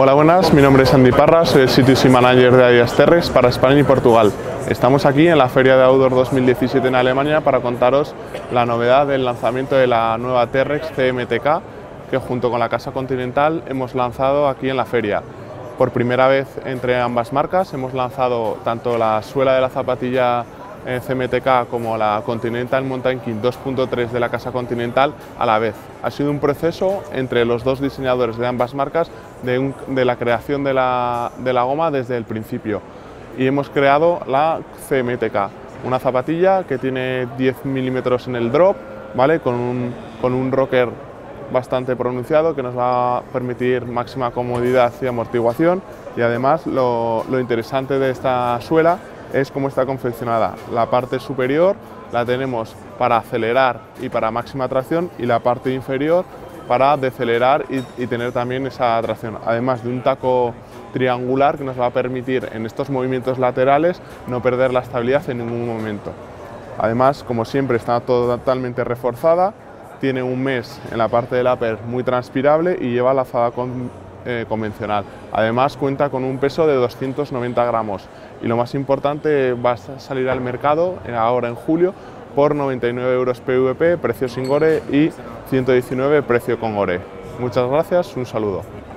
Hola, buenas. Mi nombre es Andy Parra, soy el CTC Manager de Adidas Terrex para España y Portugal. Estamos aquí en la Feria de Outdoor 2017 en Alemania para contaros la novedad del lanzamiento de la nueva Terrex CMTK que junto con la Casa Continental hemos lanzado aquí en la feria. Por primera vez entre ambas marcas hemos lanzado tanto la suela de la zapatilla CMTK como la Continental Mountain King 2.3 de la Casa Continental a la vez. Ha sido un proceso entre los dos diseñadores de ambas marcas de, la creación de la, goma desde el principio y hemos creado la CMTK, una zapatilla que tiene 10 milímetros en el drop, ¿vale? con, un, rocker bastante pronunciado que nos va a permitir máxima comodidad y amortiguación y además lo interesante de esta suela es cómo está confeccionada. La parte superior la tenemos para acelerar y para máxima tracción y la parte inferior para decelerar y, tener también esa tracción. Además de un taco triangular que nos va a permitir en estos movimientos laterales no perder la estabilidad en ningún momento. Además, como siempre, está totalmente reforzada, tiene un mes en la parte del upper muy transpirable y lleva la con, eh, convencional. Además cuenta con un peso de 290 gramos y lo más importante va a salir al mercado ahora en julio por 99 euros PVP, precio sin gore y 119 precio con gore. Muchas gracias, un saludo.